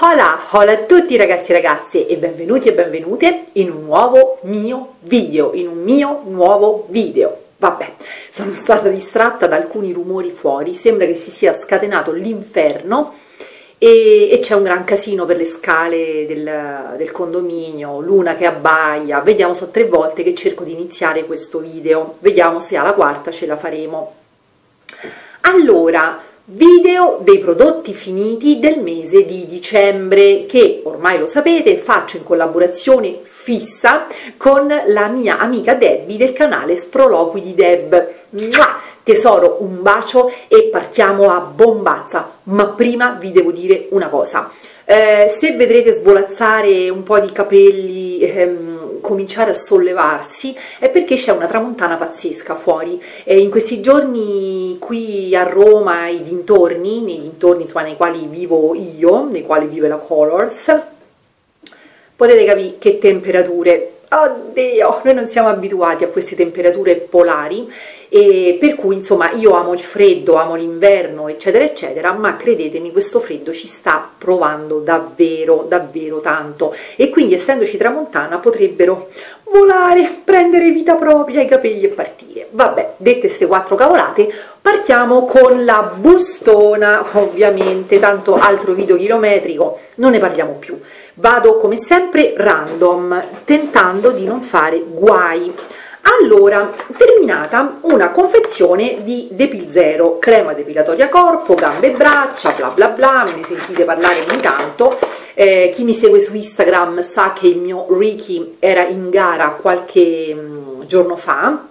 Hola, hola a tutti ragazzi e ragazze e benvenuti e benvenute in un nuovo mio video, in un mio nuovo video. Vabbè, sono stata distratta da alcuni rumori fuori, sembra che si sia scatenato l'inferno e, e c'è un gran casino per le scale del, del condominio, Luna che abbaia, vediamo, so tre volte che cerco di iniziare questo video, vediamo se alla quarta ce la faremo. Allora, video dei prodotti finiti del mese di dicembre che ormai lo sapete faccio in collaborazione fissa con la mia amica Debbie del canale Sproloqui di Deb. Mua! tesoro un bacio e partiamo a bombazza. Ma prima vi devo dire una cosa. Eh, se vedrete svolazzare un po' di capelli ehm, cominciare a sollevarsi è perché c'è una tramontana pazzesca fuori. E in questi giorni qui a Roma i dintorni, nei dintorni insomma, nei quali vivo io, nei quali vive la Colors potete capire che temperature. Oddio, noi non siamo abituati a queste temperature polari e per cui insomma io amo il freddo, amo l'inverno eccetera eccetera ma credetemi questo freddo ci sta provando davvero davvero tanto. E quindi essendoci tramontana potrebbero volare, prendere vita propria i capelli e partire. Vabbè, dette queste quattro cavolate partiamo con la bustona. Ovviamente, tanto altro video chilometrico non ne parliamo più. Vado come sempre random tentando di non fare guai allora, terminata una confezione di Depil Zero, crema depilatoria corpo, gambe e braccia, bla bla bla, me ne sentite parlare ogni tanto. Eh, chi mi segue su Instagram sa che il mio Ricky era in gara qualche mh, mm, giorno fa,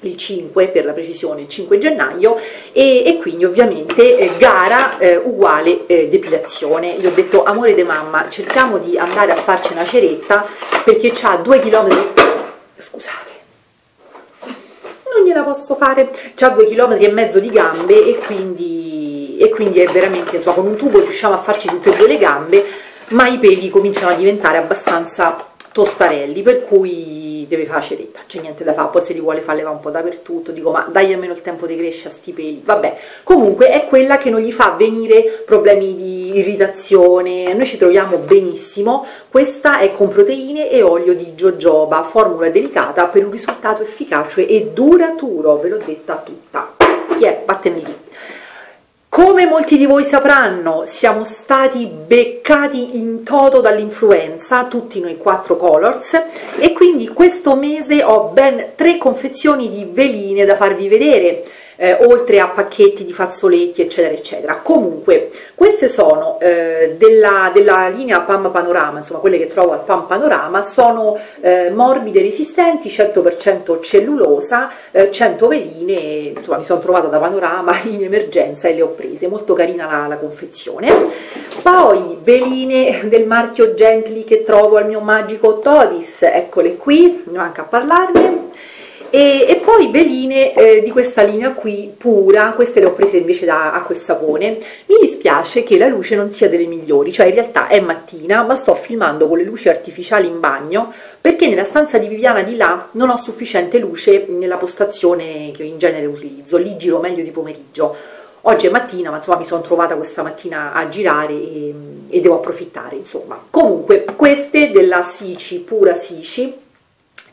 il 5 per la precisione, il 5 gennaio e, e quindi ovviamente eh, gara eh, uguale eh, depilazione. Gli ho detto amore de mamma, cerchiamo di andare a farci una ceretta perché ha due chilometri, scusate, non gliela posso fare, ha due chilometri e mezzo di gambe e quindi, e quindi è veramente, insomma, con un tubo riusciamo a farci tutte e due le gambe, ma i peli cominciano a diventare abbastanza tostarelli, per cui deve fare ceretta, c'è niente da fare, poi se li vuole fare leva un po' dappertutto, dico ma dai almeno il tempo di crescere a sti peli, vabbè, comunque è quella che non gli fa venire problemi di irritazione, noi ci troviamo benissimo, questa è con proteine e olio di jojoba, formula delicata per un risultato efficace e duraturo, ve l'ho detta tutta, chi è? Vattene lì. Come molti di voi sapranno, siamo stati beccati in toto dall'influenza, tutti noi quattro colors, e quindi questo mese ho ben tre confezioni di veline da farvi vedere eh, oltre a pacchetti di fazzoletti eccetera eccetera. Comunque queste sono eh, della, della, linea Pam Panorama insomma quelle che trovo al Pam Panorama sono eh, morbide resistenti 100% cellulosa 100 eh, veline insomma mi sono trovata da Panorama in emergenza e le ho prese. Molto carina la, la confezione. Poi veline del marchio Gently che trovo al mio magico Todis eccole qui mi manca a parlarne e, e poi veline eh, di questa linea qui pura, queste le ho prese invece da acqua e sapone, mi dispiace che la luce non sia delle migliori, cioè in realtà è mattina ma sto filmando con le luci artificiali in bagno perché nella stanza di Viviana di là non ho sufficiente luce nella postazione che in genere utilizzo, lì giro meglio di pomeriggio. Oggi è mattina, ma insomma mi sono trovata questa mattina a girare e, e devo approfittare, insomma. Comunque, queste della Sici, pura Sici,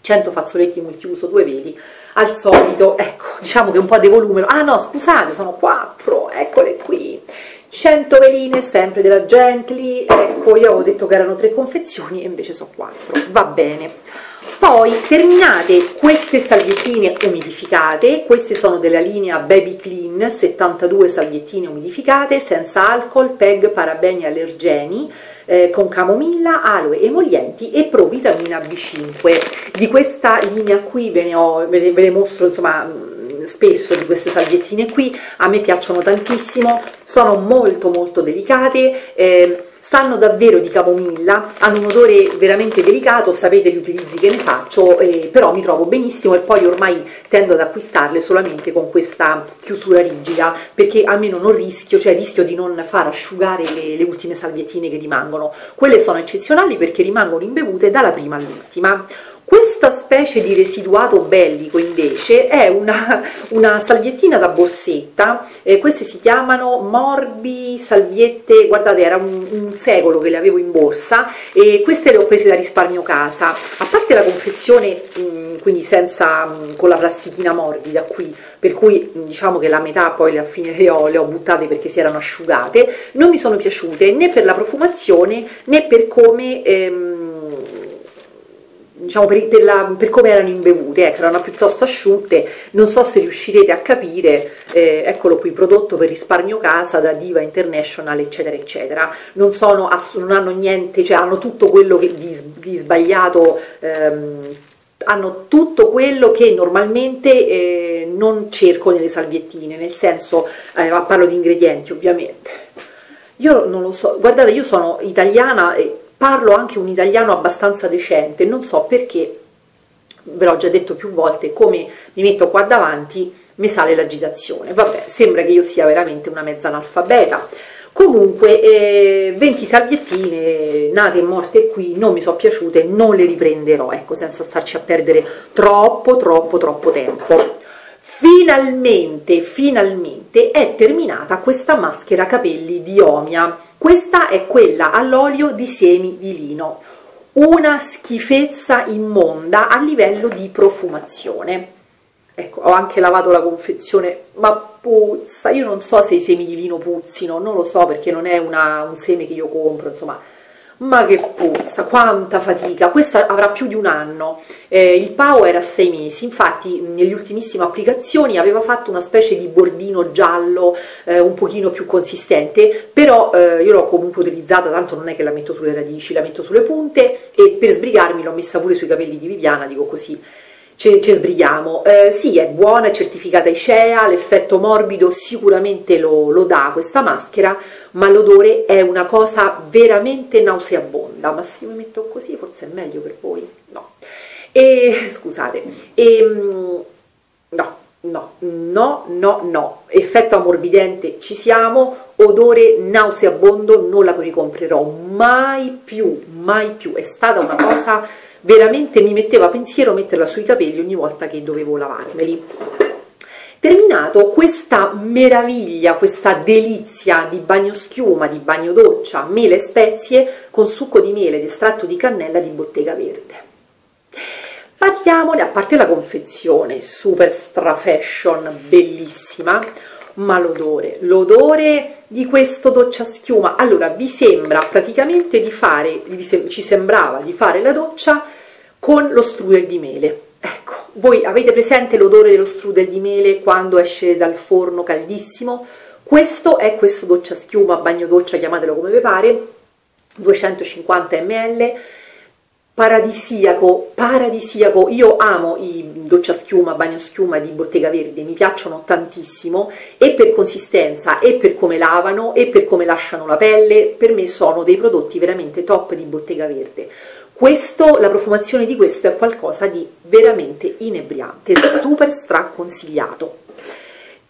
100 fazzoletti multiuso, due veli, al solito, ecco, diciamo che un po' di volume, ah no, scusate, sono 4, eccole qui, 100 veline, sempre della Gently, ecco, io avevo detto che erano tre confezioni e invece sono 4, va bene. Poi terminate queste salviettine umidificate, queste sono della linea Baby Clean, 72 salviettine umidificate, senza alcol, PEG, parabeni allergeni, eh, con camomilla, aloe, emolienti e provitamina B5. Di questa linea qui ve ne, ho, ve ne, ve ne mostro insomma mm, spesso di queste salviettine qui, a me piacciono tantissimo, sono molto molto delicate, eh, stanno davvero di camomilla, hanno un odore veramente delicato, sapete gli utilizzi che ne faccio, eh, però mi trovo benissimo e poi ormai tendo ad acquistarle solamente con questa chiusura rigida, perché almeno non rischio, cioè rischio di non far asciugare le, le ultime salviettine che rimangono. Quelle sono eccezionali perché rimangono imbevute dalla prima all'ultima. Questa specie di residuato bellico invece è una, una salviettina da borsetta, eh, queste si chiamano Morbi salviette, guardate era un, un, secolo che le avevo in borsa e queste le ho prese da risparmio casa, a parte la confezione mh, mm, quindi senza, mh, mm, con la plastichina morbida qui, per cui mh, mm, diciamo che la metà poi alla fine le ho, le ho buttate perché si erano asciugate, non mi sono piaciute né per la profumazione né per come... Ehm, diciamo per, per, la, per, come erano imbevute, ecco, erano piuttosto asciutte, non so se riuscirete a capire, eh, eccolo qui, prodotto per risparmio casa da Diva International, eccetera, eccetera, non, sono, non hanno niente, cioè hanno tutto quello che, di, di sbagliato, ehm, hanno tutto quello che normalmente eh, non cerco nelle salviettine, nel senso, eh, parlo di ingredienti ovviamente. Io non lo so, guardate, io sono italiana parlo anche un italiano abbastanza decente, non so perché, ve l'ho già detto più volte, come mi metto qua davanti mi sale l'agitazione, vabbè, sembra che io sia veramente una mezza analfabeta, comunque eh, 20 salviettine nate e morte qui non mi sono piaciute, non le riprenderò, ecco, senza starci a perdere troppo, troppo, troppo tempo. Finalmente, finalmente è terminata questa maschera capelli di Omia, questa è quella all'olio di semi di lino, una schifezza immonda a livello di profumazione. Ecco, ho anche lavato la confezione, ma puzza, io non so se i semi di lino puzzino, non lo so perché non è una, un seme che io compro, insomma, ma che puzza, quanta fatica, questa avrà più di un anno, eh, il PAO era a sei mesi, infatti nelle ultimissime applicazioni aveva fatto una specie di bordino giallo eh, un pochino più consistente, però eh, io l'ho comunque utilizzata, tanto non è che la metto sulle radici, la metto sulle punte e per sbrigarmi l'ho messa pure sui capelli di Viviana, dico così ci, ci sbrighiamo. Eh, sì, è buona, è certificata ICEA, l'effetto morbido sicuramente lo, lo dà questa maschera, ma l'odore è una cosa veramente nauseabonda. Ma se mi metto così forse è meglio per voi? No. E, scusate, e, ehm, no, no, no, no, no, effetto ammorbidente ci siamo, odore nauseabondo non la ricomprerò mai più, mai più, è stata una cosa veramente mi metteva pensiero metterla sui capelli ogni volta che dovevo lavarmeli. Terminato questa meraviglia, questa delizia di bagno schiuma, di bagno doccia, mele e spezie con succo di miele ed estratto di cannella di bottega verde. Parliamone, a parte la confezione, super stra fashion, bellissima, ma l'odore, l'odore di questo doccia schiuma, allora vi sembra praticamente di fare, ci sembrava di fare la doccia con lo strudel di mele, ecco, voi avete presente l'odore dello strudel di mele quando esce dal forno caldissimo? Questo è questo doccia schiuma, bagno doccia, chiamatelo come vi pare, 250 ml, paradisiaco, paradisiaco, io amo i doccia schiuma, bagno schiuma di Bottega Verde, mi piacciono tantissimo e per consistenza e per come lavano e per come lasciano la pelle, per me sono dei prodotti veramente top di Bottega Verde. Questo, la profumazione di questo è qualcosa di veramente inebriante, super straconsigliato.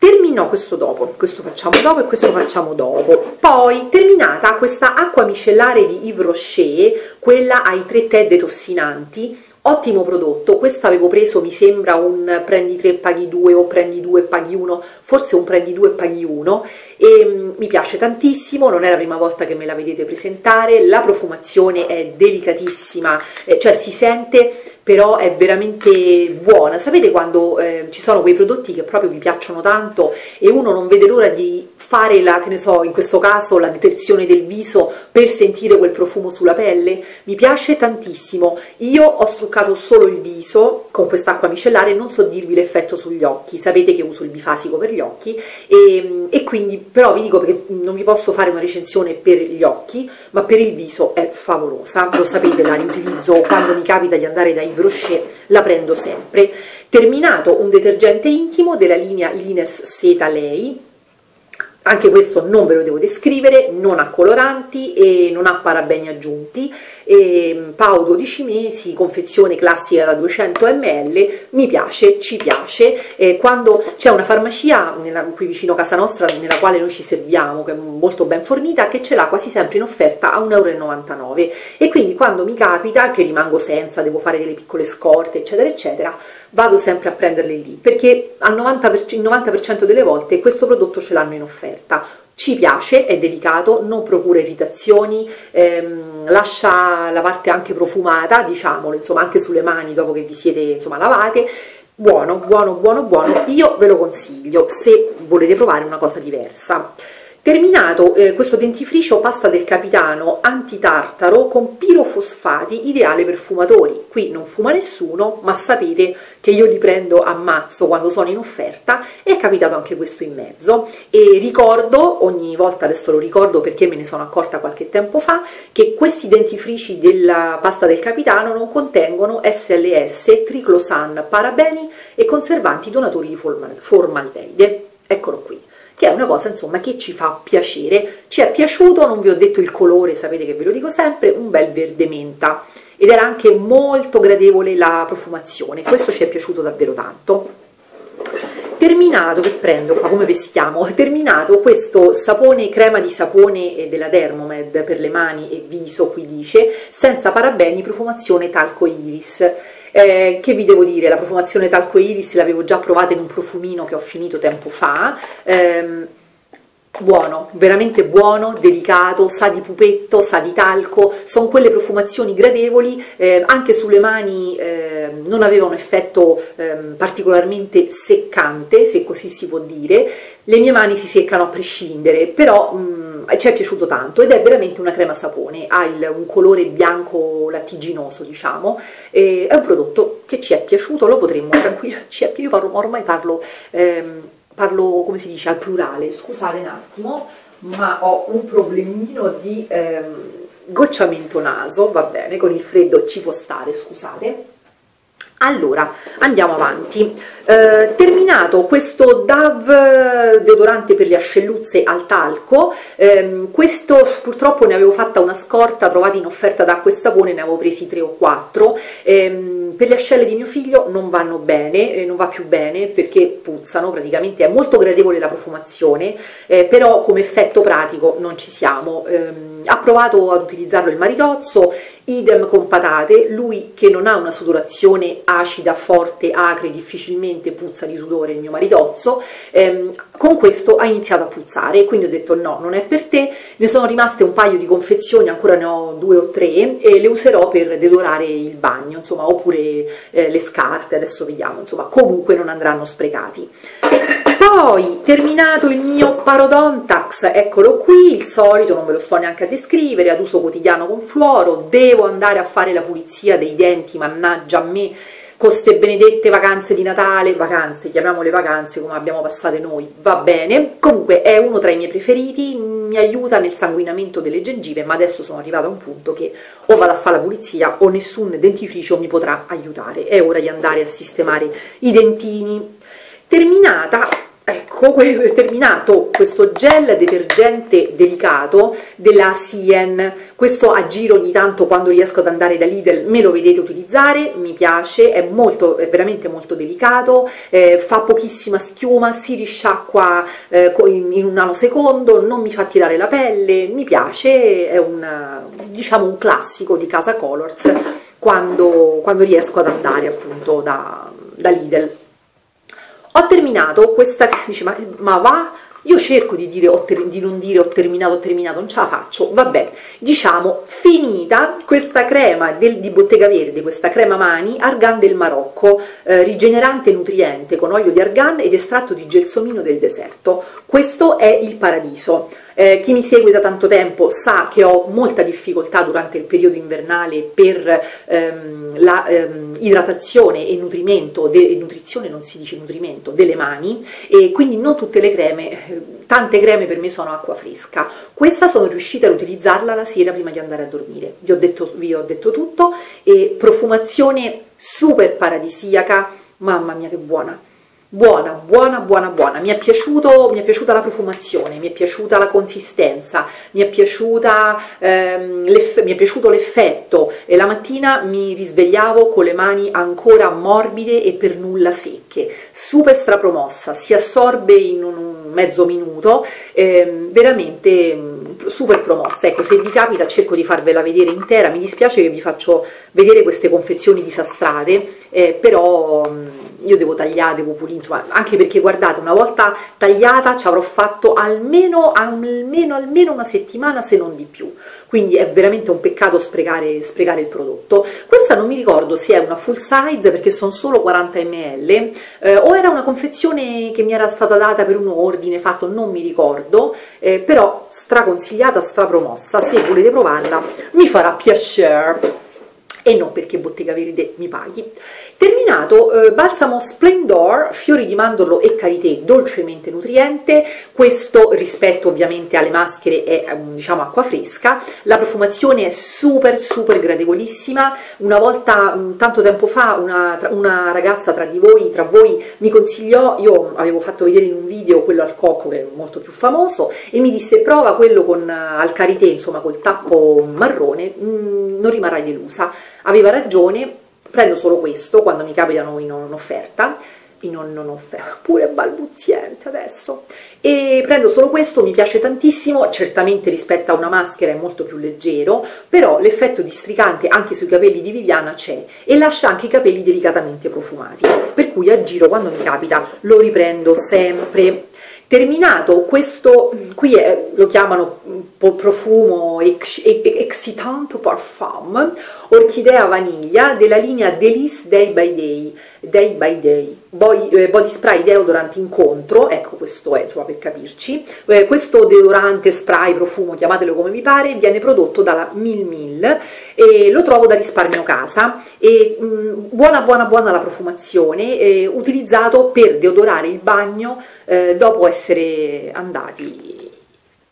Terminò questo dopo, questo facciamo dopo e questo facciamo dopo. Poi, terminata questa acqua micellare di Yves Rocher, quella ai tre tè detossinanti, ottimo prodotto, questo avevo preso mi sembra un prendi 3 paghi 2 o prendi 2 paghi 1, forse un prendi 2 paghi 1 e um, mi piace tantissimo, non è la prima volta che me la vedete presentare, la profumazione è delicatissima, eh, cioè si sente però è veramente buona. Sapete quando eh, ci sono quei prodotti che proprio vi piacciono tanto e uno non vede l'ora di fare la, che ne so, in questo caso la detersione del viso per sentire quel profumo sulla pelle? Mi piace tantissimo. Io ho struccato solo il viso con quest'acqua micellare, non so dirvi l'effetto sugli occhi, sapete che uso il bifasico per gli occhi e, e quindi però vi dico perché non vi posso fare una recensione per gli occhi, ma per il viso è favolosa, lo sapete, la riutilizzo quando mi capita di andare dai Brochet la prendo sempre. Terminato un detergente intimo della linea Lines Seta Lei, anche questo non ve lo devo descrivere, non ha coloranti e non ha parabeni aggiunti, e Pau 12 mesi, confezione classica da 200 ml, mi piace, ci piace, e quando c'è una farmacia nella, qui vicino a casa nostra nella quale noi ci serviamo, che è molto ben fornita, che ce l'ha quasi sempre in offerta a 1,99 euro e quindi quando mi capita che rimango senza, devo fare delle piccole scorte eccetera eccetera, vado sempre a prenderle lì perché al 90%, il 90% delle volte questo prodotto ce l'hanno in offerta ci piace, è delicato, non procura irritazioni, ehm, lascia la parte anche profumata, diciamolo, insomma anche sulle mani dopo che vi siete insomma, lavate, buono, buono, buono, buono, io ve lo consiglio se volete provare una cosa diversa. Terminato eh, questo dentifricio pasta del capitano antitartaro con pirofosfati, ideale per fumatori. Qui non fuma nessuno, ma sapete che io li prendo a mazzo quando sono in offerta e è capitato anche questo in mezzo. E ricordo, ogni volta adesso lo ricordo perché me ne sono accorta qualche tempo fa, che questi dentifrici della pasta del capitano non contengono SLS, triclosan, parabeni e conservanti donatori di formaldeide. Eccolo qui che è una cosa insomma che ci fa piacere. Ci è piaciuto, non vi ho detto il colore, sapete che ve lo dico sempre, un bel verde menta ed era anche molto gradevole la profumazione, questo ci è piaciuto davvero tanto. Terminato, che prendo qua, come peschiamo? Terminato questo sapone, crema di sapone della Dermomed per le mani e viso, qui dice, senza parabeni, profumazione talco iris. Eh, che vi devo dire, la profumazione talco iris l'avevo già provata in un profumino che ho finito tempo fa, ehm, buono, veramente buono, delicato, sa di pupetto, sa di talco, sono quelle profumazioni gradevoli, eh, anche sulle mani eh, non aveva un effetto eh, particolarmente seccante, se così si può dire, le mie mani si seccano a prescindere, però mh, mm, ci è piaciuto tanto ed è veramente una crema sapone, ha il, un colore bianco lattiginoso diciamo, è un prodotto che ci è piaciuto, lo potremmo tranquillamente, io parlo, ormai parlo... Ehm, parlo come si dice al plurale, scusate un attimo, ma ho un problemino di ehm, gocciamento naso, va bene, con il freddo ci può stare, scusate. Allora, andiamo avanti. Eh, terminato questo DAV deodorante per le ascelluzze al talco, ehm, questo purtroppo ne avevo fatta una scorta, trovata in offerta da acqua e sapone, ne avevo presi 3 o 4. Ehm, per le ascelle di mio figlio non vanno bene, eh, non va più bene perché puzzano, praticamente è molto gradevole la profumazione, eh, però come effetto pratico non ci siamo. Ehm, ha provato ad utilizzarlo il maritozzo, idem con patate, lui che non ha una sudorazione acida, forte, acre, difficilmente puzza di sudore il mio maritozzo, ehm, con questo ha iniziato a puzzare, quindi ho detto no, non è per te, ne sono rimaste un paio di confezioni, ancora ne ho due o tre, e le userò per dedorare il bagno, insomma, oppure eh, le scarpe, adesso vediamo, insomma, comunque non andranno sprecati. Poi, terminato il mio Parodontax, eccolo qui, il solito, non ve lo sto neanche a descrivere, ad uso quotidiano con fluoro, devo andare a fare la pulizia dei denti, mannaggia a me, queste benedette vacanze di Natale, vacanze, chiamiamole vacanze come abbiamo passate noi, va bene, comunque è uno tra i miei preferiti, mi aiuta nel sanguinamento delle gengive, ma adesso sono arrivata a un punto che o vado a fare la pulizia o nessun dentifricio mi potrà aiutare, è ora di andare a sistemare i dentini. Terminata Ecco, è terminato questo gel detergente delicato della Sien, questo a giro ogni tanto quando riesco ad andare da Lidl me lo vedete utilizzare, mi piace, è, molto, è veramente molto delicato, eh, fa pochissima schiuma, si risciacqua eh, in un nanosecondo, non mi fa tirare la pelle, mi piace, è un, diciamo un classico di Casa Colors quando, quando riesco ad andare appunto da, da Lidl. Ho terminato questa, dice ma, ma va? Io cerco di, dire, di, non dire ho terminato, ho terminato, non ce la faccio, vabbè, diciamo finita questa crema del, di Bottega Verde, questa crema mani Argan del Marocco, eh, rigenerante e nutriente con olio di argan ed estratto di gelsomino del deserto. Questo è il paradiso. Eh, chi mi segue da tanto tempo sa che ho molta difficoltà durante il periodo invernale per ehm, la ehm, idratazione e nutrimento, de, nutrizione non si dice nutrimento, delle mani e quindi non tutte le creme, eh, tante creme per me sono acqua fresca. Questa sono riuscita ad utilizzarla la sera prima di andare a dormire. Vi ho detto, vi ho detto tutto e profumazione super paradisiaca, mamma mia che buona! Buona, buona, buona, buona, mi è, piaciuto, mi è piaciuta la profumazione, mi è piaciuta la consistenza, mi è, piaciuta, ehm, mi è piaciuto l'effetto. E la mattina mi risvegliavo con le mani ancora morbide e per nulla secche, super strapromossa, si assorbe in un mezzo minuto, ehm, veramente mm, super promossa, ecco se vi capita cerco di farvela vedere intera, mi dispiace che vi faccio vedere queste confezioni disastrate, eh, però mm, io devo tagliare, devo pulire, insomma, anche perché guardate, una volta tagliata ci avrò fatto almeno, almeno, almeno una settimana se non di più, quindi è veramente un peccato sprecare, sprecare il prodotto. Questa non mi ricordo se è una full size perché sono solo 40 ml eh, o era una confezione che mi era stata data per un ordine fatto, non mi ricordo, eh, però straconsigliata, strapromossa, se volete provarla mi farà piacere e non perché Bottega Verde mi paghi. Terminato, eh, balsamo Splendor, fiori di mandorlo e karité dolcemente nutriente, questo rispetto ovviamente alle maschere è ehm, diciamo acqua fresca, la profumazione è super super gradevolissima, una volta mm, tanto tempo fa una, una ragazza tra di voi, tra voi mi consigliò, io avevo fatto vedere in un video quello al cocco che è molto più famoso e mi disse prova quello con eh, al karité insomma col tappo marrone, mh, mm, non rimarrai delusa, aveva ragione, prendo solo questo quando mi capitano in un'offerta, in non offerta, pure balbuziente adesso, e prendo solo questo, mi piace tantissimo, certamente rispetto a una maschera è molto più leggero, però l'effetto districante anche sui capelli di Viviana c'è e lascia anche i capelli delicatamente profumati, per cui a giro quando mi capita lo riprendo sempre. Terminato questo, qui è, lo chiamano profumo ex, excitant parfum, orchidea vaniglia della linea Delice Day by Day, Day by Day, body, eh, body spray deodorant incontro, ecco questo è insomma per capirci, eh, questo deodorante spray profumo, chiamatelo come vi pare, viene prodotto dalla Mil Mil e lo trovo da risparmio casa. E mh, mm, buona buona buona la profumazione, eh, utilizzato per deodorare il bagno dopo essere andati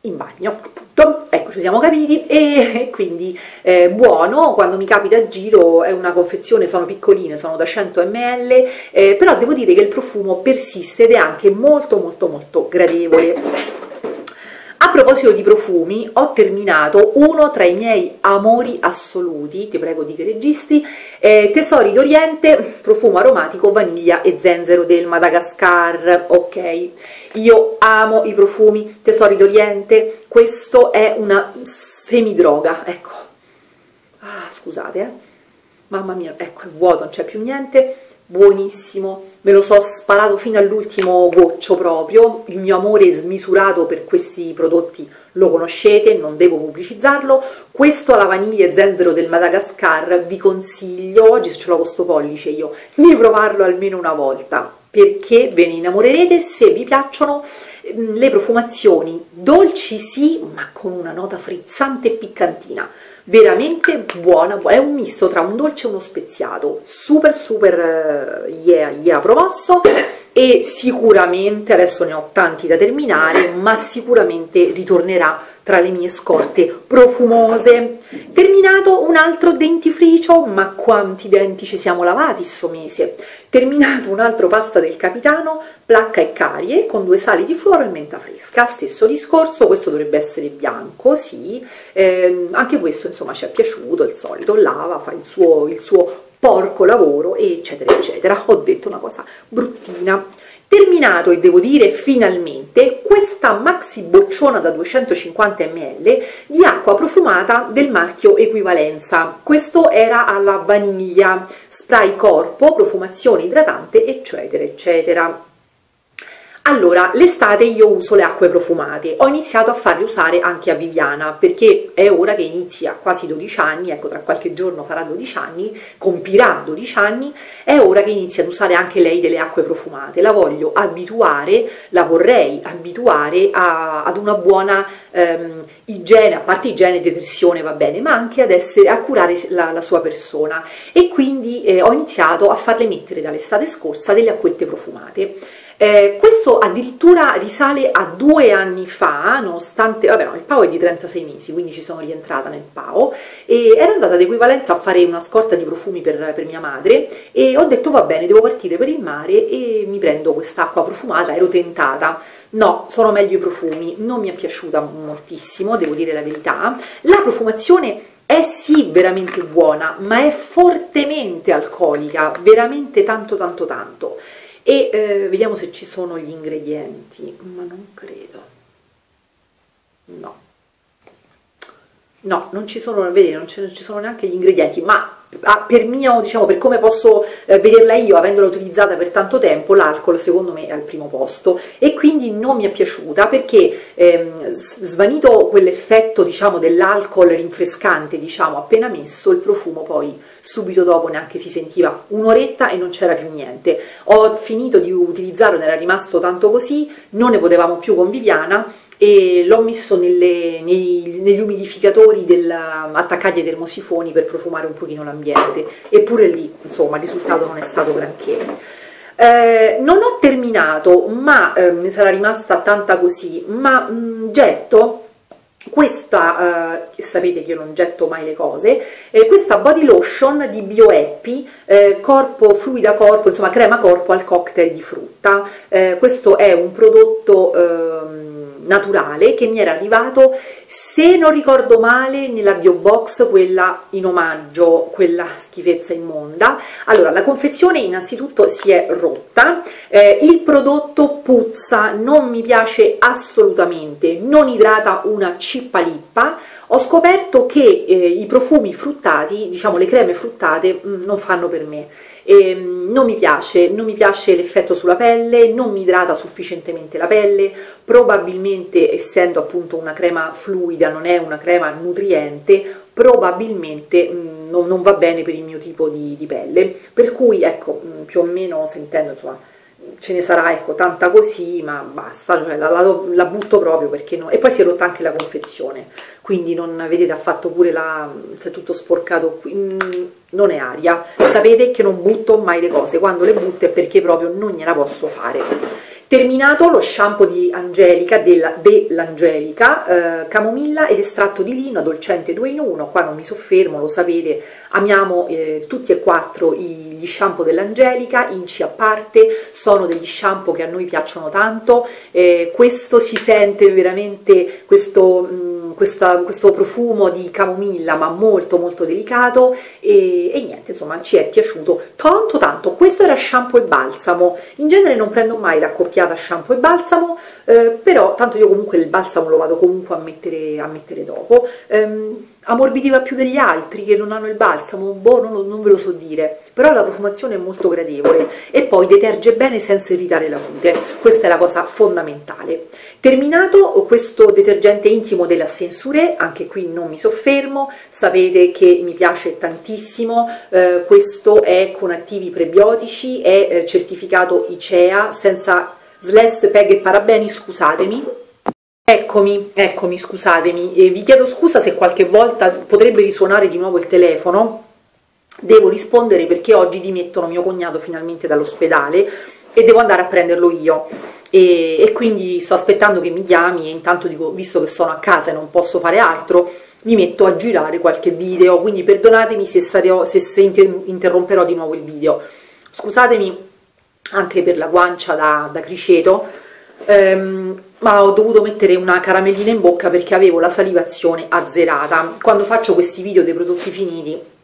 in bagno appunto, ecco ci siamo capiti e quindi eh, buono, quando mi capita a giro è una confezione, sono piccoline, sono da 100 ml, eh, però devo dire che il profumo persiste ed è anche molto molto molto gradevole. A proposito di profumi, ho terminato uno tra i miei amori assoluti, ti prego di che registi, eh, Tesori d'Oriente, profumo aromatico, vaniglia e zenzero del Madagascar, ok? Io amo i profumi Tesori d'Oriente, questo è una semidroga, ecco. Ah, scusate, eh. Mamma mia, ecco, è vuoto, non c'è più niente buonissimo, me lo so sparato fino all'ultimo goccio proprio, il mio amore smisurato per questi prodotti. Lo conoscete, non devo pubblicizzarlo, questo alla vaniglia e zenzero del Madagascar vi consiglio, oggi ce l'ho con sto pollice io, di provarlo almeno una volta, perché ve ne innamorerete se vi piacciono mm, le profumazioni. Dolci sì, ma con una nota frizzante e piccantina, veramente buona, è un misto tra un dolce e uno speziato, super super uh, yeah, yeah promosso e sicuramente, adesso ne ho tanti da terminare, ma sicuramente ritornerà tra le mie scorte profumose. Terminato un altro dentifricio, ma quanti denti ci siamo lavati sto mese. Terminato un altro pasta del capitano, placca e carie, con due sali di fluoro e menta fresca. Stesso discorso, questo dovrebbe essere bianco, sì. Eh, anche questo insomma ci è piaciuto, il solito lava, fa il suo, il suo porco lavoro, eccetera, eccetera. Ho detto una cosa bruttina. Terminato e devo dire finalmente questa maxi bocciona da 250 ml di acqua profumata del marchio Equivalenza. Questo era alla vaniglia, spray corpo, profumazione idratante, eccetera, eccetera. Allora, l'estate io uso le acque profumate, ho iniziato a farle usare anche a Viviana perché è ora che inizia quasi 12 anni, ecco tra qualche giorno farà 12 anni, compirà 12 anni, è ora che inizia ad usare anche lei delle acque profumate, la voglio abituare, la vorrei abituare a, ad una buona ehm, igiene, a parte igiene e detersione va bene, ma anche ad essere, a curare la, la sua persona. E quindi eh, ho iniziato a farle mettere dall'estate scorsa delle acquette profumate. Eh, questo addirittura risale a due anni fa, nonostante, vabbè no, il PAO è di 36 mesi, quindi ci sono rientrata nel PAO, e ero andata ad equivalenza a fare una scorta di profumi per, per mia madre. E ho detto va bene, devo partire per il mare e mi prendo quest'acqua profumata, ero tentata. No, sono meglio i profumi, non mi è piaciuta moltissimo, devo dire la verità. La profumazione è sì veramente buona, ma è fortemente alcolica, veramente tanto tanto tanto e eh, vediamo se ci sono gli ingredienti ma non credo. No no non ci sono vedi non, non ci sono neanche gli ingredienti ma ah, per mio diciamo per come posso eh, vederla io avendola utilizzata per tanto tempo l'alcol secondo me è al primo posto e quindi non mi è piaciuta perché ehm, svanito quell'effetto diciamo dell'alcol rinfrescante diciamo appena messo il profumo poi subito dopo neanche si sentiva un'oretta e non c'era più niente. Ho finito di utilizzarlo, ne era rimasto tanto così, non ne potevamo più con Viviana e l'ho messo nelle, nei, negli umidificatori del, attaccati ai termosifoni per profumare un pochino l'ambiente eppure lì insomma il risultato non è stato granché. Eh, non ho terminato, ma eh, mi sarà rimasta tanta così, ma mh, getto questa, eh, sapete che io non getto mai le cose, eh, questa body lotion di BioHappy, eh, corpo, fluida corpo, insomma crema corpo al cocktail di frutta, eh, questo è un prodotto ehm, naturale che mi era arrivato, se non ricordo male, nella bio box, quella in omaggio, quella schifezza immonda. Allora, la confezione innanzitutto si è rotta, eh, il prodotto puzza, non mi piace assolutamente, non idrata una cippa lippa, ho scoperto che eh, i profumi fruttati, diciamo le creme fruttate, mh, mm, non fanno per me e mm, non mi piace, non mi piace l'effetto sulla pelle, non mi idrata sufficientemente la pelle, probabilmente essendo appunto una crema fluida, non è una crema nutriente, probabilmente mh, mm, non, non, va bene per il mio tipo di, di pelle, per cui ecco, mh, mm, più o meno sentendo insomma ce ne sarà ecco tanta così ma basta cioè, la, la, la, butto proprio perché no. E poi si è rotta anche la confezione quindi non vedete ha fatto pure la si è tutto sporcato qui. Mm, non è aria. Sapete che non butto mai le cose. Quando le butto è perché proprio non gliela posso fare Terminato lo shampoo di Angelica, dell'Angelica, eh, camomilla ed estratto di lino, dolcente 2 in 1, qua non mi soffermo, lo sapete, amiamo eh, tutti e quattro gli shampoo dell'Angelica, inci a parte, sono degli shampoo che a noi piacciono tanto, eh, questo si sente veramente, questo... Mh, mm, questa, questo profumo di camomilla ma molto molto delicato e, e, niente insomma ci è piaciuto tanto tanto. Questo era shampoo e balsamo. In genere non prendo mai l'accoppiata shampoo e balsamo eh, però tanto io comunque il balsamo lo vado comunque a mettere, a mettere dopo ehm, ammorbidiva più degli altri che non hanno il balsamo, boh, non, non, ve lo so dire, però la profumazione è molto gradevole e poi deterge bene senza irritare la cute, questa è la cosa fondamentale. Terminato questo detergente intimo della Sensure, anche qui non mi soffermo, sapete che mi piace tantissimo, eh, questo è con attivi prebiotici, è eh, certificato ICEA, senza SLES, PEG e parabeni, scusatemi, Eccomi, eccomi, scusatemi, e vi chiedo scusa se qualche volta potrebbe risuonare di nuovo il telefono, devo rispondere perché oggi dimettono mio cognato finalmente dall'ospedale e devo andare a prenderlo io. E, e, quindi sto aspettando che mi chiami e intanto dico, visto che sono a casa e non posso fare altro, mi metto a girare qualche video, quindi perdonatemi se, sarò, se, se interromperò di nuovo il video. Scusatemi anche per la guancia da, da criceto, ehm, ma ho dovuto mettere una caramellina in bocca perché avevo la salivazione azzerata. Quando faccio questi video dei prodotti finiti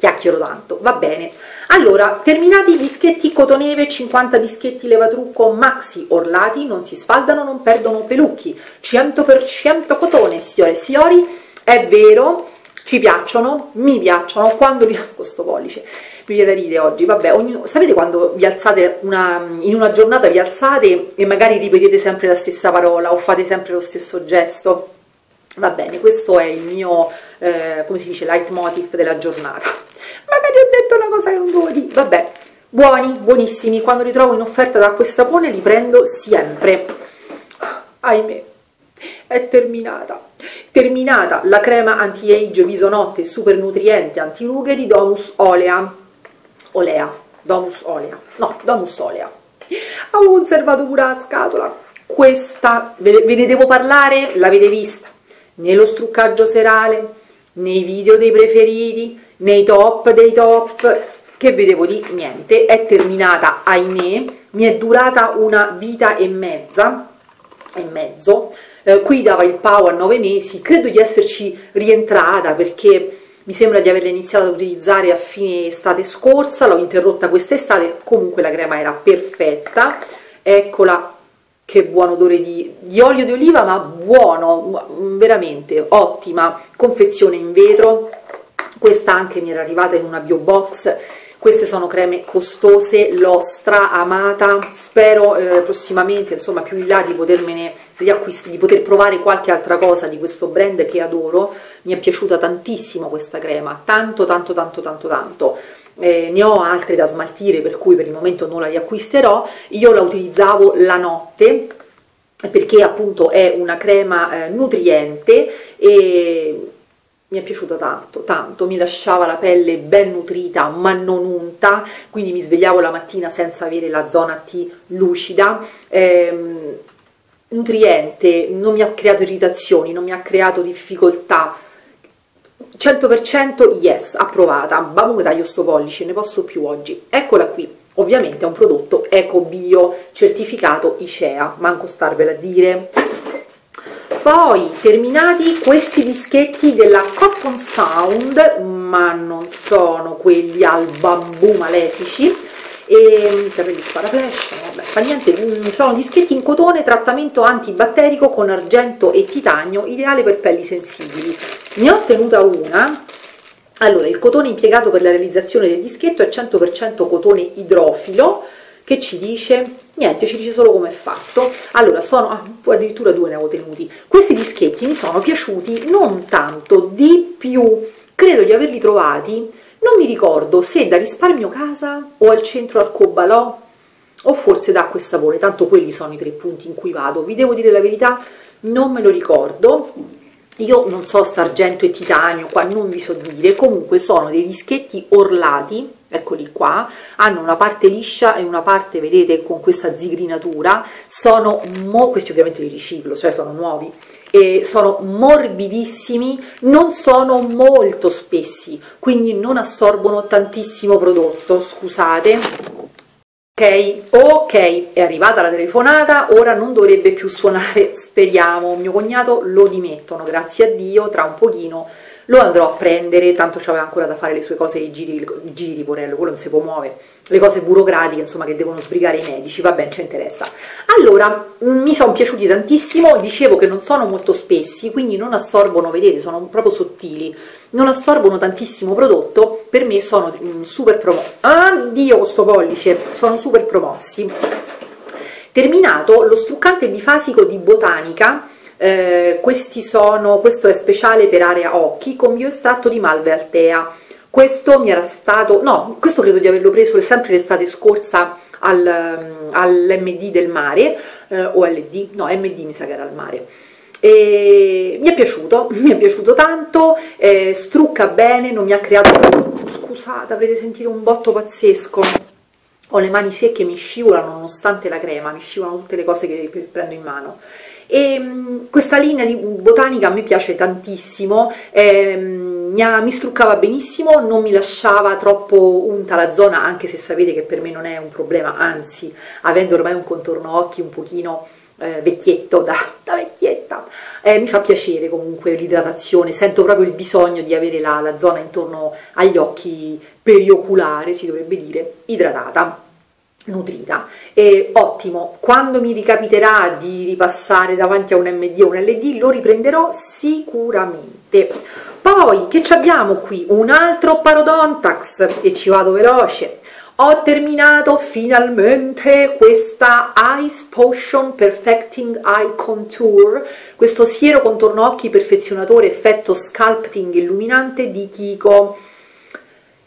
chiacchiero tanto, va bene. Allora, terminati i dischetti cotoneve, 50 dischetti levatrucco maxi orlati, non si sfaldano, non perdono pelucchi, 100% cotone, signore e signori, è vero, ci piacciono, mi piacciono, quando li... questo pollice, mi viene da ridere oggi, vabbè, ognuno, sapete quando vi alzate una, in una giornata vi alzate e magari ripetete sempre la stessa parola o fate sempre lo stesso gesto? Va bene, questo è il mio, eh, come si dice, leitmotiv della giornata. Magari ho detto una cosa che non dovevo dire, vabbè, buoni, buonissimi, quando li trovo in offerta da questa sapone li prendo sempre. Ahimè, è terminata. Terminata la crema anti-age viso notte super nutriente antirughe di Domus Olea. Olea, domus olea, no, domus olea. avevo conservato pure la scatola. Questa ve ne devo parlare? L'avete vista? Nello struccaggio serale nei video dei preferiti nei top dei top. Che vedevo di niente. È terminata ahimè. Mi è durata una vita e mezza e mezzo eh, qui dava il PAO a nove mesi. Credo di esserci rientrata perché mi sembra di averla iniziata ad utilizzare a fine estate scorsa, l'ho interrotta quest'estate, comunque la crema era perfetta, eccola. Che buon odore di, di, olio di oliva, ma buono, veramente ottima, confezione in vetro, questa anche mi era arrivata in una bio box, queste sono creme costose, l'ho stra amata, spero eh, prossimamente, insomma più in là di potermene di poter provare qualche altra cosa di questo brand che adoro, mi è piaciuta tantissimo questa crema, tanto tanto tanto tanto tanto. Eh, ne ho altre da smaltire per cui per il momento non la riacquisterò, io la utilizzavo la notte perché appunto è una crema eh, nutriente e mi è piaciuta tanto, tanto, mi lasciava la pelle ben nutrita ma non unta, quindi mi svegliavo la mattina senza avere la zona T lucida, ehm, nutriente, non mi ha creato irritazioni, non mi ha creato difficoltà, 100% yes, approvata, bam taglio sto pollice, ne posso più oggi, eccola qui, ovviamente è un prodotto eco bio certificato ICEA, manco starvela a dire, poi terminati questi dischetti della Cotton Sound ma non sono quelli al bambù malefici e per gli sparaflash, vabbè, fa niente, sono dischetti in cotone, trattamento antibatterico con argento e titanio, ideale per pelli sensibili. Ne ho ottenuta una, allora il cotone impiegato per la realizzazione del dischetto è 100% cotone idrofilo, che ci dice? Niente, ci dice solo come è fatto. Allora, sono, ah, addirittura due ne avevo tenuti. Questi dischetti mi sono piaciuti non tanto, di più. Credo di averli trovati, non mi ricordo se da risparmio casa o al centro al Cobalò o forse da questa sapore, tanto quelli sono i tre punti in cui vado. Vi devo dire la verità, non me lo ricordo. Io non so stargento e titanio, qua non vi so dire, comunque sono dei dischetti orlati eccoli qua, hanno una parte liscia e una parte, vedete, con questa zigrinatura, sono, questi ovviamente li riciclo, cioè sono nuovi, e sono morbidissimi, non sono molto spessi, quindi non assorbono tantissimo prodotto, scusate. Ok, ok, è arrivata la telefonata, ora non dovrebbe più suonare, speriamo, mio cognato lo dimettono, grazie a Dio, tra un pochino lo andrò a prendere, tanto c'aveva ancora da fare le sue cose, i giri, i giri di Porello, quello non si può muovere, le cose burocratiche insomma che devono sbrigare i medici, va bene, ci interessa. Allora, mm, mi sono piaciuti tantissimo, dicevo che non sono molto spessi, quindi non assorbono, vedete, sono proprio sottili, non assorbono tantissimo prodotto, per me sono mm, super promossi, ah Dio con sto pollice, sono super promossi. Terminato lo struccante bifasico di Botanica, eh, sono, questo è speciale per area occhi con bioestratto di malve altea. Questo mi era stato, no, questo credo di averlo preso sempre l'estate scorsa al, all'MD del mare, eh, o LD, no, MD mi sa che era al mare. E mi è piaciuto, mi è piaciuto tanto, eh, strucca bene, non mi ha creato, scusate avrete sentito un botto pazzesco, ho le mani secche, mi scivolano nonostante la crema, mi scivolano tutte le cose che prendo in mano e mm, questa linea di botanica a me piace tantissimo, eh, mi, ha, mi, struccava benissimo, non mi lasciava troppo unta la zona, anche se sapete che per me non è un problema, anzi, avendo ormai un contorno occhi un pochino eh, vecchietto, da, da vecchietta, eh, mi fa piacere comunque l'idratazione, sento proprio il bisogno di avere la, la zona intorno agli occhi perioculare, si dovrebbe dire, idratata nutrita. E ottimo quando mi ricapiterà di ripassare davanti a un MD o un LD lo riprenderò sicuramente. Poi che abbiamo qui? Un altro parodontax e ci vado veloce. Ho terminato finalmente questa Ice Potion Perfecting Eye Contour, questo siero contorno occhi perfezionatore effetto sculpting illuminante di Kiko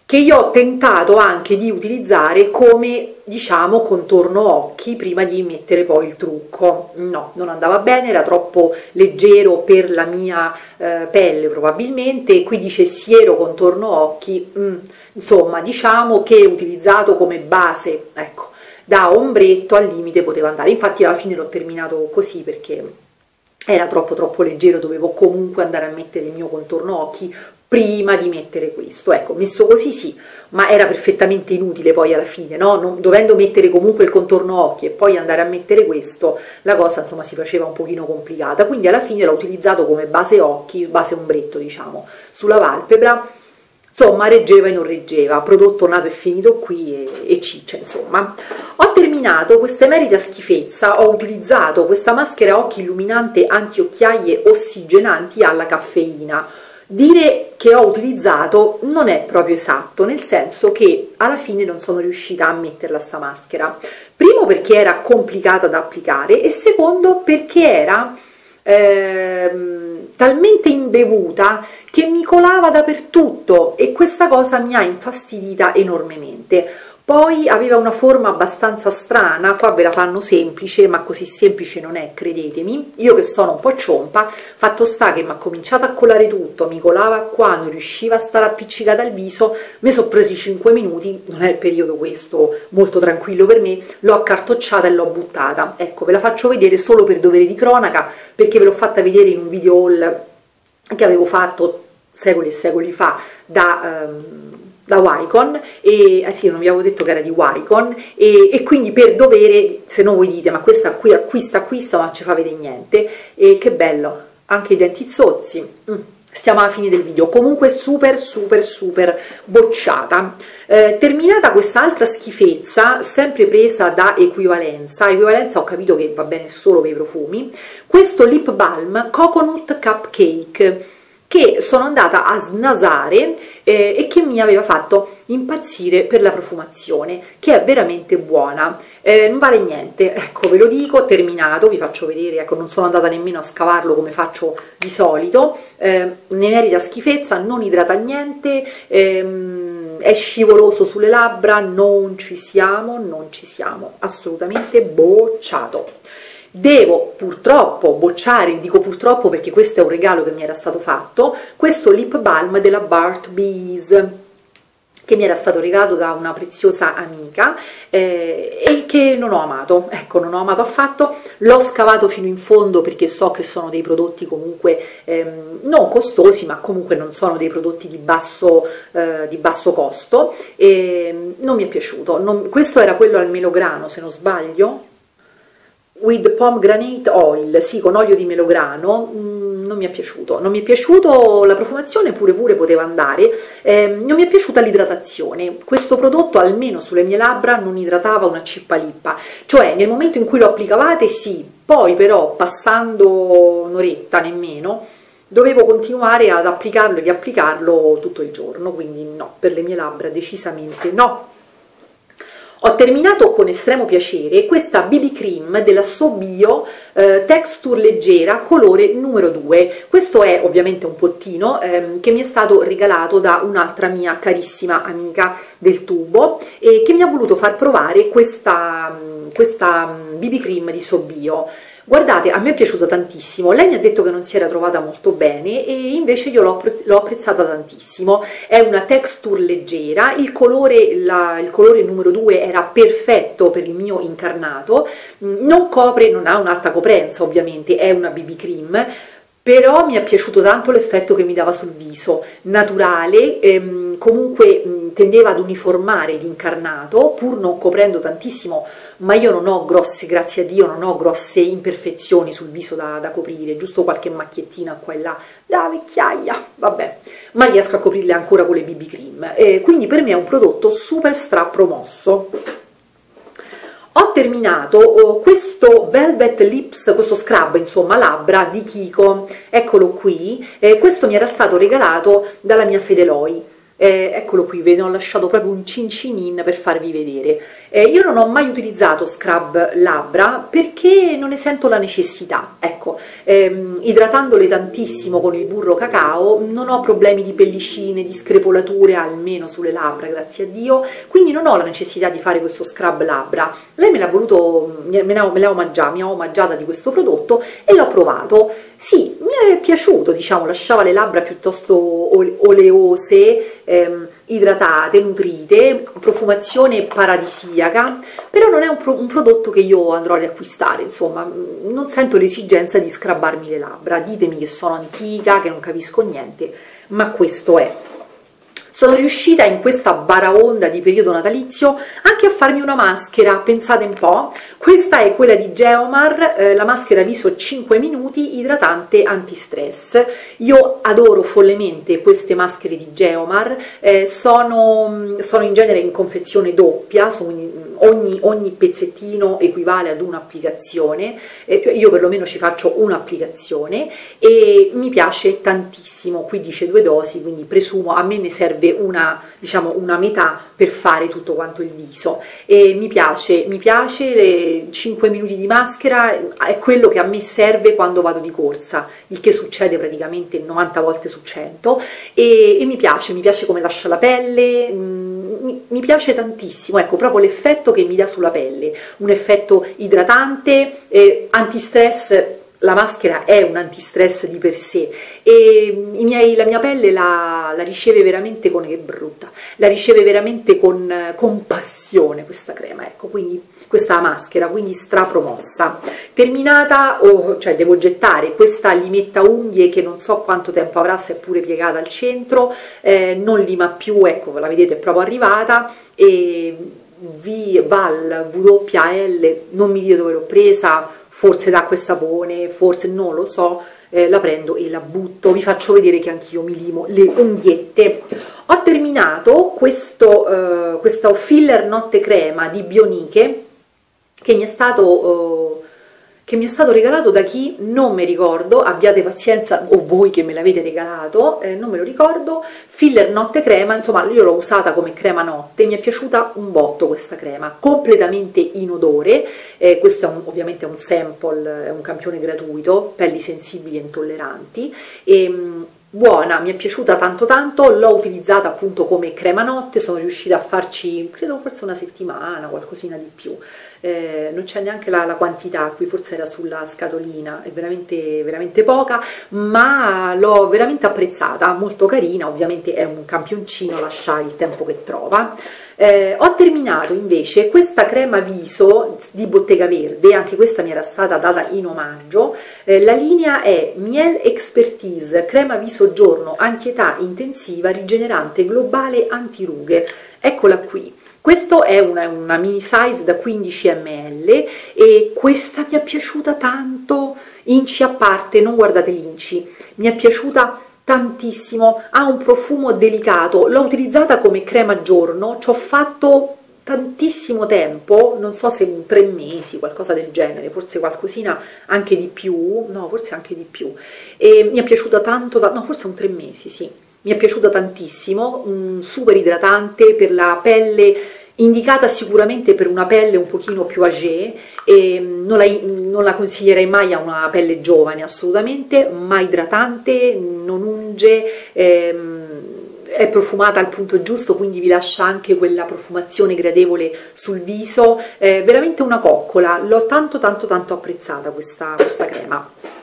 che io ho tentato anche di utilizzare come diciamo contorno occhi prima di mettere poi il trucco. No, non andava bene, era troppo leggero per la mia eh, pelle probabilmente qui dice siero contorno occhi. Mm, insomma diciamo che utilizzato come base ecco da ombretto al limite poteva andare, infatti alla fine l'ho terminato così perché era troppo troppo leggero, dovevo comunque andare a mettere il mio contorno occhi prima di mettere questo, ecco, messo così sì, ma era perfettamente inutile poi alla fine, no? Non, dovendo mettere comunque il contorno occhi e poi andare a mettere questo, la cosa insomma si faceva un pochino complicata, quindi alla fine l'ho utilizzato come base occhi, base ombretto diciamo, sulla palpebra, insomma reggeva e non reggeva, prodotto nato e finito qui e, e ciccia insomma. Ho terminato questa emerita schifezza, ho utilizzato questa maschera occhi illuminante anti-occhiaie ossigenanti alla caffeina, Dire che ho utilizzato non è proprio esatto, nel senso che alla fine non sono riuscita a metterla sta maschera. Primo perché era complicata da applicare e secondo perché era ehm, talmente imbevuta che mi colava dappertutto e questa cosa mi ha infastidita enormemente. Poi aveva una forma abbastanza strana, qua ve la fanno semplice, ma così semplice non è, credetemi. Io che sono un po' ciompa, fatto sta che mi ha cominciato a colare tutto, mi colava qua, non riusciva a stare appiccicata al viso, mi sono presi 5 minuti, non è il periodo questo molto tranquillo per me, l'ho accartocciata e l'ho buttata. Ecco, ve la faccio vedere solo per dovere di cronaca, perché ve l'ho fatta vedere in un video haul che avevo fatto secoli e secoli fa da... Um, da Wycon, e eh sì, non vi avevo detto che era di Wycon, e, e, quindi per dovere, se no voi dite, ma questa qui acquista, acquista, ma non ci fa vedere niente, e che bello, anche i denti zozzi, mm. Stiamo alla fine del video, comunque super super super bocciata. Eh, terminata quest'altra schifezza, sempre presa da equivalenza, equivalenza ho capito che va bene solo per i profumi, questo lip balm Coconut Cupcake, che sono andata a snasare eh, e che mi aveva fatto impazzire per la profumazione, che è veramente buona. Eh, non vale niente, ecco ve lo dico, terminato, vi faccio vedere, ecco non sono andata nemmeno a scavarlo come faccio di solito, eh, ne merita schifezza, non idrata niente, ehm, è scivoloso sulle labbra, non ci siamo, non ci siamo, assolutamente bocciato. Devo purtroppo bocciare, dico purtroppo perché questo è un regalo che mi era stato fatto, questo lip balm della Bart Bees che mi era stato regalato da una preziosa amica eh, e che non ho amato, ecco non ho amato affatto, l'ho scavato fino in fondo perché so che sono dei prodotti comunque ehm, non costosi ma comunque non sono dei prodotti di basso, eh, di basso costo. E non mi è piaciuto, non, questo era quello al melograno se non sbaglio, with pomegranate oil, sì, con olio di melograno, mm, non mi è piaciuto, non mi è piaciuto la profumazione, pure pure poteva andare, eh, non mi è piaciuta l'idratazione, questo prodotto almeno sulle mie labbra non idratava una cippa lippa, cioè nel momento in cui lo applicavate sì, poi però passando un'oretta nemmeno, dovevo continuare ad applicarlo e riapplicarlo tutto il giorno, quindi no, per le mie labbra decisamente no. Ho terminato con estremo piacere questa BB Cream della Sobio eh, Texture Leggera colore numero 2. Questo è ovviamente un pottino ehm, che mi è stato regalato da un'altra mia carissima amica del tubo e che mi ha voluto far provare questa, questa BB Cream di Sobio. Guardate, a me è piaciuta tantissimo, lei mi ha detto che non si era trovata molto bene e invece io l'ho apprezzata tantissimo, è una texture leggera, il colore, la, il colore numero 2 era perfetto per il mio incarnato, mm, non copre, non ha un'alta coprenza ovviamente, è una BB cream, però mi è piaciuto tanto l'effetto che mi dava sul viso, naturale, ehm, comunque mh, tendeva ad uniformare l'incarnato, pur non coprendo tantissimo, ma io non ho grosse, grazie a Dio, non ho grosse imperfezioni sul viso da, da coprire, giusto qualche macchiettina qua e là, da vecchiaia, vabbè, ma riesco a coprirle ancora con le BB cream, eh, quindi per me è un prodotto super stra promosso ho terminato oh, questo Velvet Lips, questo scrub insomma labbra di Kiko, eccolo qui, eh, questo mi era stato regalato dalla mia Fedeloi, eh, eccolo qui, ve ne ho lasciato proprio un cincinin per farvi vedere. Eh, io non ho mai utilizzato scrub labbra perché non ne sento la necessità, ecco, ehm, idratandole tantissimo con il burro cacao non ho problemi di pellicine, di screpolature, almeno sulle labbra, grazie a Dio, quindi non ho la necessità di fare questo scrub labbra. Lei me l'ha voluto, me l'ha omaggiata, mi ha omaggiata di questo prodotto e l'ho provato. Sì, mi è piaciuto, diciamo, lasciava le labbra piuttosto oleose, ehm, idratate, nutrite, profumazione paradisiaca, però non è un, pro un, prodotto che io andrò ad acquistare, insomma, non sento l'esigenza di scrabbarmi le labbra, ditemi che sono antica, che non capisco niente, ma questo è. Sono riuscita in questa baraonda di periodo natalizio anche a farmi una maschera, pensate un po', questa è quella di Geomar, eh, la maschera viso 5 minuti, idratante anti-stress. Io adoro follemente queste maschere di Geomar, eh, sono, sono, in genere in confezione doppia, ogni, ogni, pezzettino equivale ad un'applicazione, eh, io perlomeno ci faccio un'applicazione e mi piace tantissimo, qui dice due dosi, quindi presumo a me ne serve una, diciamo, una metà per fare tutto quanto il viso. E mi piace, mi piace le 5 minuti di maschera è quello che a me serve quando vado di corsa il che succede praticamente 90 volte su 100 e, e mi piace, mi piace come lascia la pelle mm, mi, piace tantissimo, ecco proprio l'effetto che mi dà sulla pelle un effetto idratante, eh, antistress la maschera è un antistress di per sé e miei, la mia pelle la, la, riceve veramente con, che brutta, la riceve veramente con, con passione questa crema, ecco, quindi questa maschera, quindi strapromossa. Terminata, oh, cioè devo gettare questa limetta unghie che non so quanto tempo avrà, se è pure piegata al centro, eh, non lima più, ecco, la vedete è proprio arrivata e Val, WL, non mi dite dove l'ho presa, forse da quel sapone, forse non lo so, eh, la prendo e la butto, vi faccio vedere che anch'io mi limo le unghiette. Ho terminato questo, eh, questo filler notte crema di Bioniche che mi è stato... Eh, che mi è stato regalato da chi non mi ricordo, abbiate pazienza o voi che me l'avete regalato, eh, non me lo ricordo, filler notte crema, insomma io l'ho usata come crema notte, mi è piaciuta un botto questa crema, completamente inodore, eh, questo è un, ovviamente un sample, è un campione gratuito, pelli sensibili e intolleranti, e, ehm, buona, mi è piaciuta tanto tanto, l'ho utilizzata appunto come crema notte, sono riuscita a farci credo forse una settimana, qualcosina di più, eh, non c'è neanche la, la, quantità, qui forse era sulla scatolina, è veramente, veramente poca, ma l'ho veramente apprezzata, molto carina, ovviamente è un campioncino, lascia il tempo che trova. Eh, ho terminato invece questa crema viso di Bottega Verde, anche questa mi era stata data in omaggio, eh, la linea è Miel Expertise, crema viso giorno, antietà intensiva, rigenerante, globale, antirughe, eccola qui. Questo è una, una mini size da 15 ml e questa mi è piaciuta tanto, inci a parte, non guardate l'inci, mi è piaciuta tantissimo, ha un profumo delicato, l'ho utilizzata come crema giorno, ci ho fatto tantissimo tempo, non so se tre mesi, qualcosa del genere, forse qualcosina anche di più, no, forse anche di più, e mi è piaciuta tanto, no, forse un tre mesi, sì, mi è piaciuta tantissimo, un super idratante per la pelle, indicata sicuramente per una pelle un pochino più âgée e non la, non la consiglierei mai a una pelle giovane assolutamente, ma idratante, non unge, ehm, è profumata al punto giusto, quindi vi lascia anche quella profumazione gradevole sul viso, eh, veramente una coccola, l'ho tanto tanto tanto apprezzata questa, questa crema.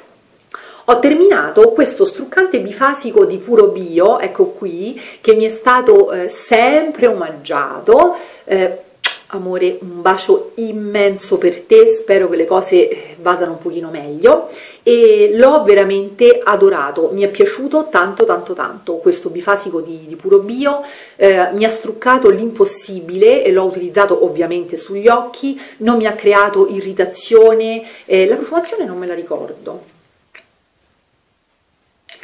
Ho terminato questo struccante bifasico di puro bio, ecco qui, che mi è stato eh, sempre omaggiato, eh, amore un bacio immenso per te, spero che le cose eh, vadano un pochino meglio. E l'ho veramente adorato, mi è piaciuto tanto tanto tanto questo bifasico di, di puro bio, eh, mi ha struccato l'impossibile e l'ho utilizzato ovviamente sugli occhi, non mi ha creato irritazione, eh, la profumazione non me la ricordo,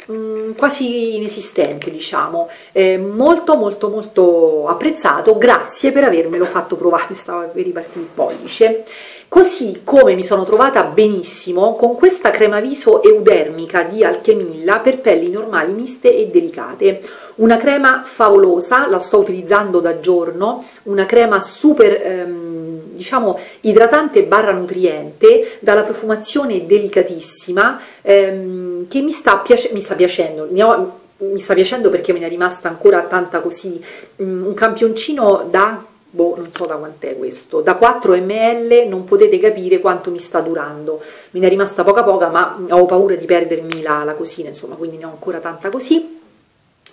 Mm, quasi inesistente diciamo. Eh, molto molto molto apprezzato. Grazie per avermelo fatto provare stava per ripartire il pollice. Così come mi sono trovata benissimo con questa crema viso eudermica di Alchemilla per pelli normali miste e delicate. Una crema favolosa la sto utilizzando da giorno una crema super ehm, diciamo idratante barra nutriente dalla profumazione delicatissima ehm, che mi sta, piace mi sta piacendo. Ho, mi sta piacendo perché me ne è rimasta ancora tanta così. Mm, un campioncino da boh, non so da quant'è questo, da 4 ml non potete capire quanto mi sta durando, me ne è rimasta poca poca ma ho paura di perdermi la, la cosina, insomma, quindi ne ho ancora tanta così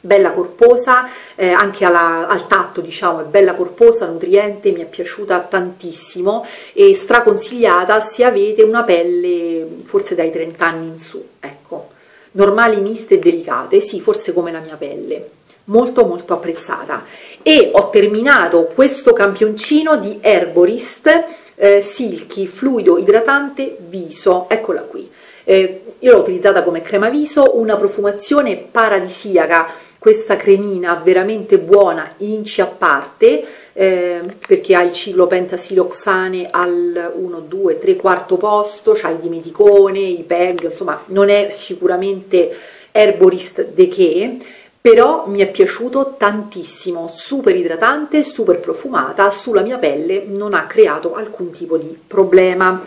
bella corposa, eh, anche alla, al tatto diciamo è bella corposa, nutriente, mi è piaciuta tantissimo e straconsigliata se avete una pelle forse dai 30 anni in su, ecco, normali, miste e delicate, sì, forse come la mia pelle, molto molto apprezzata. E ho terminato questo campioncino di Herborist eh, Silky Fluido Idratante Viso, eccola qui. Eh, io l'ho utilizzata come crema viso, una profumazione paradisiaca, questa cremina veramente buona, inci a parte, eh, perché ha il ciclo pentasiloxane al 1, 2, 3, quarto posto, c'ha il dimeticone, i PEG, insomma non è sicuramente Herborist de che, però mi è piaciuto tantissimo, super idratante, super profumata, sulla mia pelle non ha creato alcun tipo di problema.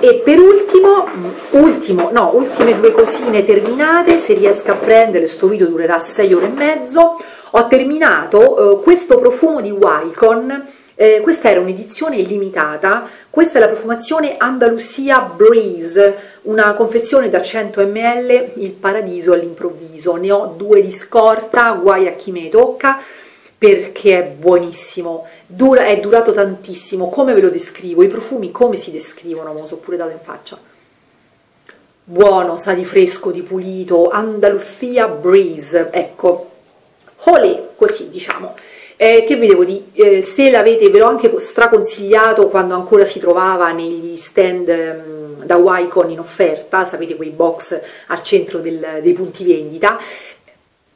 E per ultimo, ultimo, no, ultime due cosine terminate, se riesco a prendere, sto video durerà 6 ore e mezzo, ho terminato eh, questo profumo di Wycon, eh, questa era un'edizione limitata, questa è la profumazione Andalusia Breeze, una confezione da 100 ml, il paradiso all'improvviso, ne ho due di scorta, guai a chi me ne tocca, perché è buonissimo, Dura, è durato tantissimo, come ve lo descrivo, i profumi come si descrivono, me lo so pure dato in faccia. Buono, sa di fresco, di pulito, Andalusia Breeze, ecco, olè, così diciamo. Eh, che vedevo di, eh, se l'avete, ve l'ho anche straconsigliato quando ancora si trovava negli stand um, da Wycon in offerta, sapete quei box al centro del, dei punti vendita,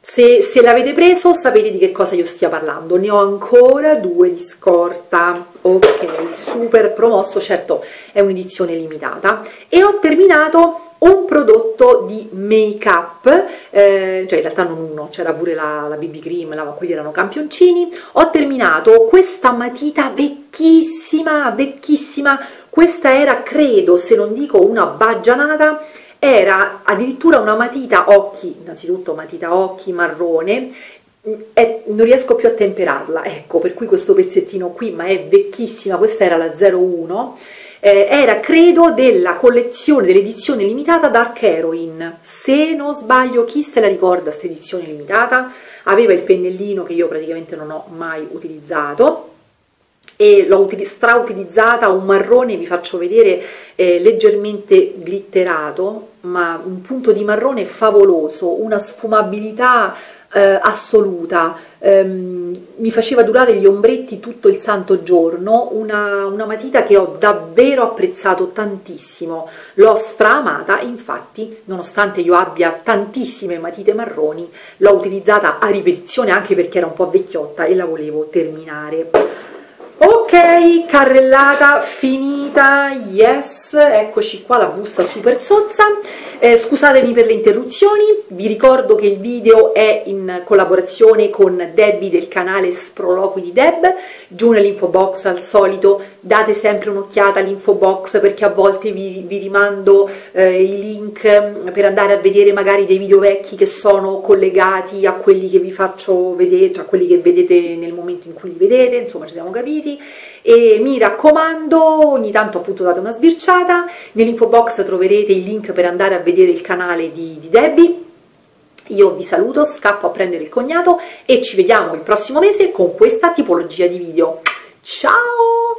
se, se l'avete preso sapete di che cosa io stia parlando, ne ho ancora due di scorta, ok, super promosso, certo è un'edizione limitata, e ho terminato un prodotto di make up, eh, cioè in realtà non uno, c'era pure la, la BB cream, la, quelli erano campioncini, ho terminato questa matita vecchissima, vecchissima, questa era credo, se non dico una baggianata, era addirittura una matita occhi, innanzitutto matita occhi marrone, e non riesco più a temperarla, ecco, per cui questo pezzettino qui, ma è vecchissima, questa era la 01, eh, era credo della collezione, dell'edizione limitata Dark Heroin, se non sbaglio chi se la ricorda questa edizione limitata, aveva il pennellino che io praticamente non ho mai utilizzato, e l'ho strautilizzata, un marrone, vi faccio vedere, eh, leggermente glitterato, ma un punto di marrone favoloso, una sfumabilità eh, assoluta, ehm, mi faceva durare gli ombretti tutto il santo giorno, una, una matita che ho davvero apprezzato tantissimo, l'ho straamata, infatti nonostante io abbia tantissime matite marroni, l'ho utilizzata a ripetizione anche perché era un po' vecchiotta e la volevo terminare. Ok, carrellata finita, yes, eccoci qua la busta super sozza, eh, scusatemi per le interruzioni, vi ricordo che il video è in collaborazione con Debbie del canale Sproloqui di Deb, giù nell'info box al solito date sempre un'occhiata all'info box perché a volte vi, vi rimando eh, i link per andare a vedere magari dei video vecchi che sono collegati a quelli che vi faccio vedere, cioè a quelli che vedete nel momento in cui li vedete, insomma ci siamo capiti, e mi raccomando ogni tanto appunto date una sbirciata, nell'info box troverete il link per andare a vedere il canale di, di Debbie, io vi saluto, scappo a prendere il cognato e ci vediamo il prossimo mese con questa tipologia di video. Ciao!